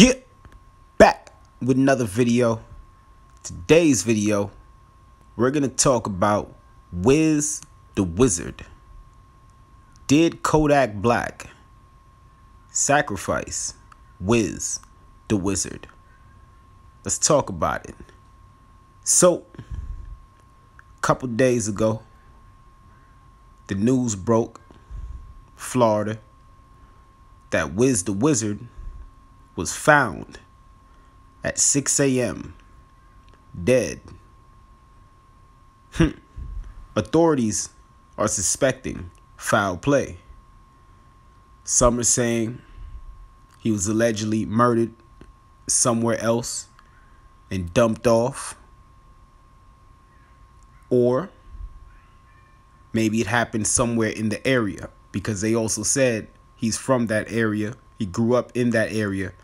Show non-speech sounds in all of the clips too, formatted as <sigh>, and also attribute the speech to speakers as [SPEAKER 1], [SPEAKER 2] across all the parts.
[SPEAKER 1] Get back with another video. Today's video, we're gonna talk about Wiz Da Wizard. Did Kodak Black sacrifice Wiz Da Wizard? Let's talk about it. So, a couple days ago, the news broke, Florida, that Wiz Da Wizard was found at 6 a.m. dead. Hmm. Authorities are suspecting foul play. Some are saying he was allegedly murdered somewhere else and dumped off. Or maybe it happened somewhere in the area because they also said he's from that area. He grew up in that area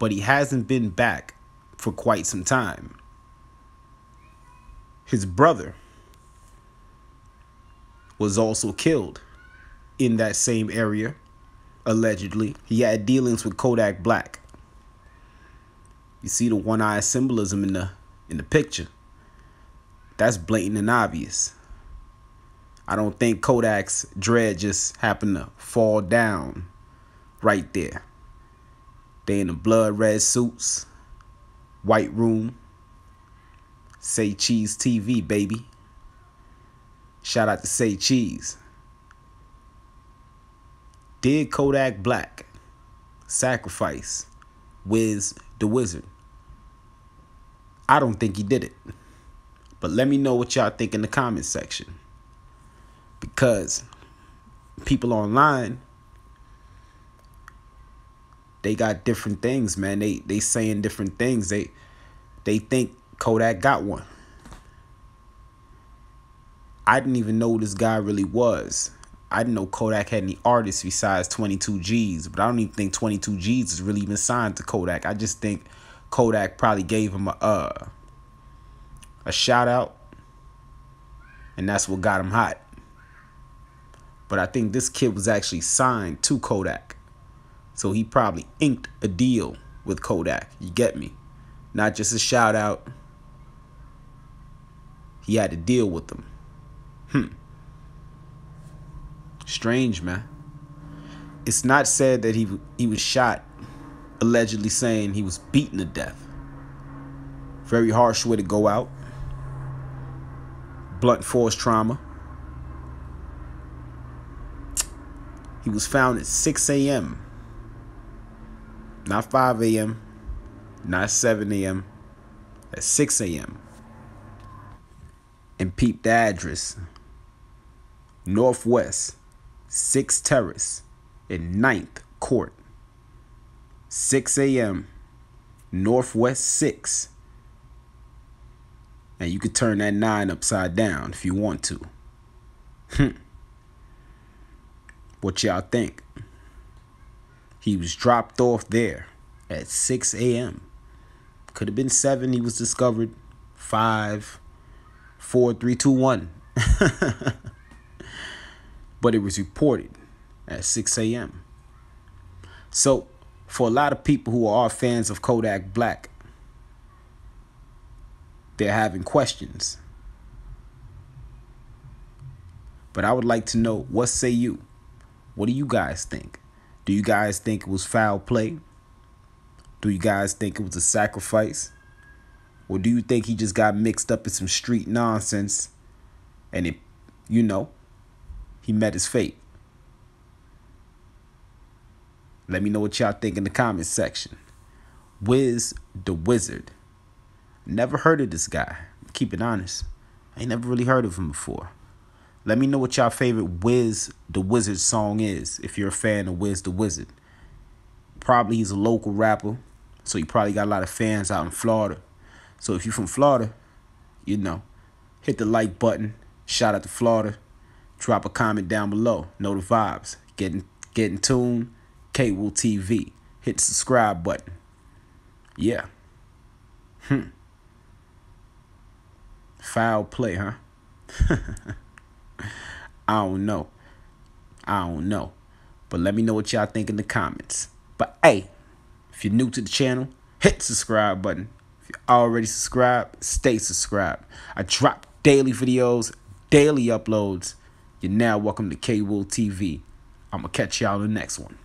[SPEAKER 1] but he hasn't been back for quite some time. His brother was also killed in that same area, allegedly. He had dealings with Kodak Black. You see the one-eye symbolism in the in the picture. That's blatant and obvious. I don't think Kodak's dread just happened to fall down right there. They in the blood red suits, white room. Say Cheese TV, baby. Shout out to Say Cheese. Did Kodak Black sacrifice Wiz Da Wizard? I don't think he did it. But let me know what y'all think in the comment section. Because people online they got different things, man. They they saying different things. They they think Kodak got one. I didn't even know this guy really was. I didn't know Kodak had any artists besides 22Gz, but I don't even think 22Gz is really even signed to Kodak. I just think Kodak probably gave him a uh, a shout out, and that's what got him hot. But I think this kid was actually signed to Kodak. So he probably inked a deal with Kodak. You get me? Not just a shout out. He had to deal with them. Hmm. Strange, man. It's not said that he he was shot, allegedly saying he was beaten to death. Very harsh way to go out. Blunt force trauma. He was found at 6 a.m not 5 a.m., not 7 a.m., at 6 a.m. And peep the address Northwest 6 Terrace in 9th Court. 6 a.m. Northwest 6. And you could turn that 9 upside down if you want to. <laughs> What y'all think? He was dropped off there at 6 a.m. Could have been 7. He was discovered 5, 4, 3, 2, 1. <laughs> but it was reported at 6 a.m. So, for a lot of people who are fans of Kodak Black, they're having questions. But I would like to know what say you? What do you guys think? Do you guys think it was foul play? Do you guys think it was a sacrifice? Or do you think he just got mixed up in some street nonsense and it, you know, he met his fate? Let me know what y'all think in the comments section. Wiz Da Wizard. Never heard of this guy. Keep it honest. I ain't never really heard of him before. Let me know what y'all favorite Wiz Da Wizard song is if you're a fan of Wiz Da Wizard. Probably he's a local rapper, so he probably got a lot of fans out in Florida. So if you're from Florida, you know, hit the like button. Shout out to Florida. Drop a comment down below. Know the vibes. Get in, get in tune. Cable TV. Hit the subscribe button. Yeah. Hmm. Foul play, huh? <laughs> I don't know. I don't know. But let me know what y'all think in the comments. But hey, If you're new to the channel, hit subscribe button. If you're already subscribed, stay subscribed. I drop daily videos, daily uploads. You're now welcome to Kwil TV. I'm going to catch y'all in the next one.